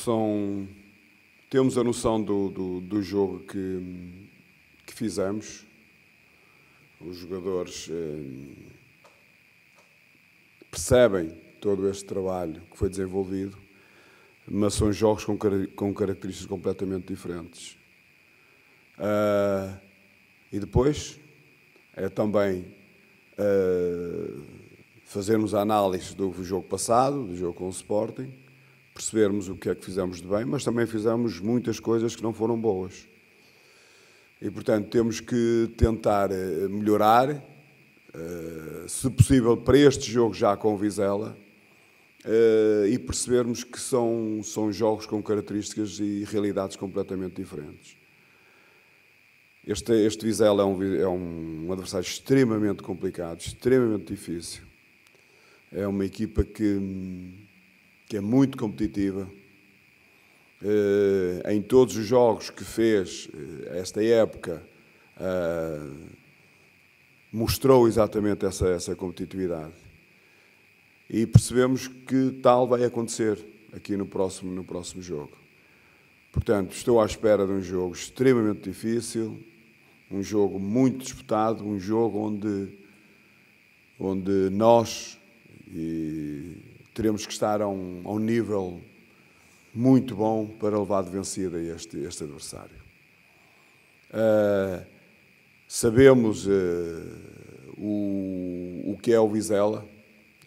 são, temos a noção do, do, do jogo que, que fizemos. Os jogadores eh, percebem todo este trabalho que foi desenvolvido, mas são jogos com, com características completamente diferentes. Uh, e depois é também uh, fazermos a análise do jogo passado, do jogo com o Sporting, percebermos o que é que fizemos de bem, mas também fizemos muitas coisas que não foram boas. E, portanto, temos que tentar eh, melhorar, uh, se possível, para este jogo já com Vizela, uh, e percebermos que são, são jogos com características e realidades completamente diferentes. Este, este Vizela é um, é um adversário extremamente complicado, extremamente difícil. É uma equipa que, que é muito competitiva. Uh, em todos os jogos que fez uh, esta época, uh, mostrou exatamente essa, essa competitividade. E percebemos que tal vai acontecer aqui no próximo, no próximo jogo. Portanto, estou à espera de um jogo extremamente difícil, um jogo muito disputado, um jogo onde, onde nós teremos que estar a um, a um nível muito bom para levar de vencida este, este adversário. Uh, sabemos uh, o, o que é o Vizela,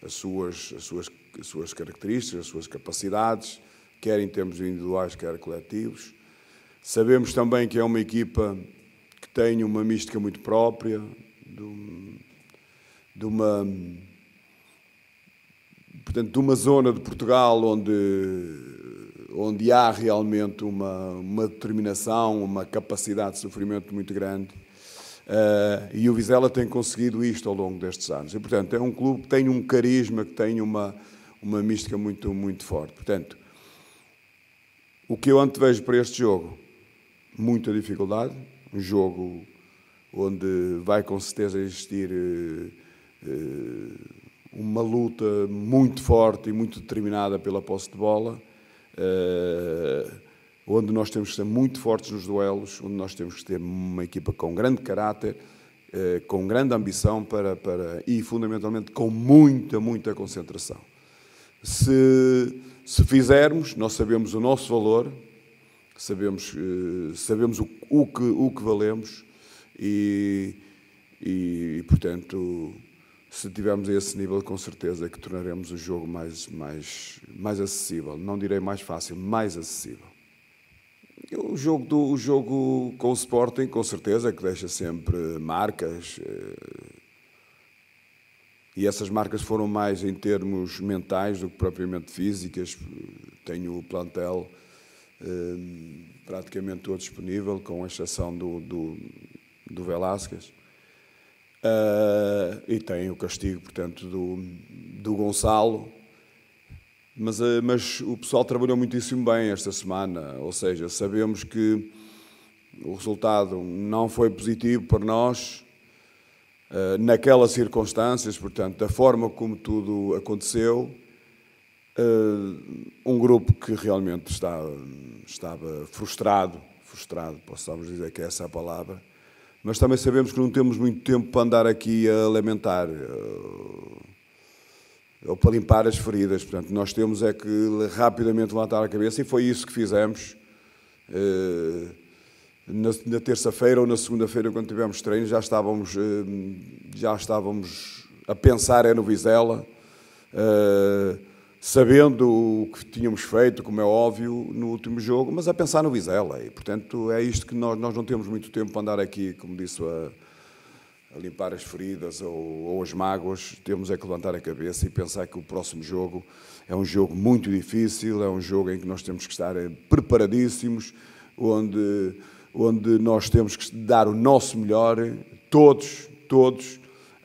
as suas, as, suas, as suas características, as suas capacidades, quer em termos individuais, quer coletivos. Sabemos também que é uma equipa que tem uma mística muito própria, de, de uma portanto, de uma zona de Portugal onde, onde há realmente uma, uma determinação, uma capacidade de sofrimento muito grande. Uh, e o Vizela tem conseguido isto ao longo destes anos. E, portanto, é um clube que tem um carisma, que tem uma, uma mística muito, muito forte. Portanto, o que eu antevejo para este jogo? Muita dificuldade, um jogo onde vai com certeza existir uh, uh, uma luta muito forte e muito determinada pela posse de bola, uh, onde nós temos que ser muito fortes nos duelos, onde nós temos que ter uma equipa com grande caráter, com grande ambição para, para, e fundamentalmente com muita, muita concentração. Se, se fizermos, nós sabemos o nosso valor, sabemos, eh, sabemos o, o, que, o que valemos e, e, portanto, se tivermos esse nível, com certeza que tornaremos o jogo mais, mais, mais acessível. Não direi mais fácil, mais acessível. O jogo, do, o jogo com o Sporting, com certeza, que deixa sempre marcas. Eh, e essas marcas foram mais em termos mentais do que propriamente físicas. Tenho o plantel Ehm, praticamente todo disponível, com exceção do, do, do Velásquez. Uh, e tem o castigo, portanto, do, do Gonçalo. Mas, uh, mas o pessoal trabalhou muitíssimo bem esta semana, ou seja, sabemos que o resultado não foi positivo para nós uh, naquelas circunstâncias, portanto, da forma como tudo aconteceu. Um grupo que realmente está, estava frustrado, frustrado, possamos dizer que essa é a palavra, mas também sabemos que não temos muito tempo para andar aqui a lamentar uh, ou para limpar as feridas. Portanto, nós temos é que rapidamente levantar a cabeça e foi isso que fizemos. Uh, na, terça-feira ou na segunda-feira, quando tivemos treino, já estávamos, já estávamos a pensar é no Vizela. Sabendo o que tínhamos feito, como é óbvio, no último jogo, mas a pensar no Vizela. E, portanto, é isto que nós, nós não temos muito tempo para andar aqui, como disse, a, a limpar as feridas ou, ou, as mágoas. Temos é que levantar a cabeça e pensar que o próximo jogo é um jogo muito difícil, é um jogo em que nós temos que estar eh, preparadíssimos, onde, onde nós temos que dar o nosso melhor, todos, todos,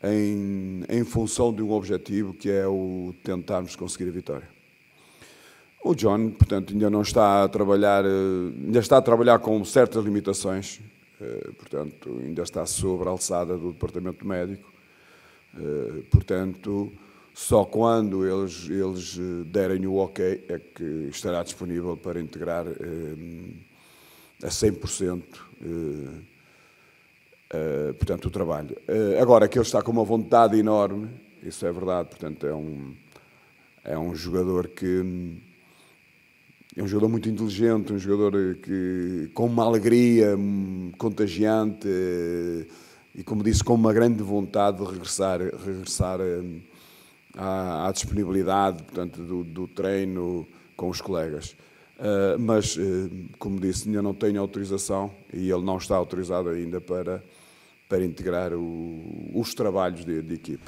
em, em função de um objetivo que é o tentarmos conseguir a vitória. O John, portanto, ainda não está a trabalhar, eh, ainda está a trabalhar com certas limitações, eh, portanto, ainda está sobre a alçada do departamento médico, eh, portanto, Só quando eles, eles derem o ok é que estará disponível para integrar a 100% eh, eh, portanto, o trabalho. Eh, agora que ele está com uma vontade enorme, isso é verdade, portanto, é um, é um jogador que é um jogador muito inteligente, um jogador que com uma alegria hum, contagiante eh, e, como disse, com uma grande vontade de regressar, regressar hum, à, à disponibilidade portanto, do, do, treino com os colegas. Uh, mas, uh, como disse, ainda não tenho autorização e ele não está autorizado ainda para, para integrar o, os trabalhos de, de equipe.